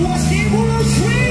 Suas tribos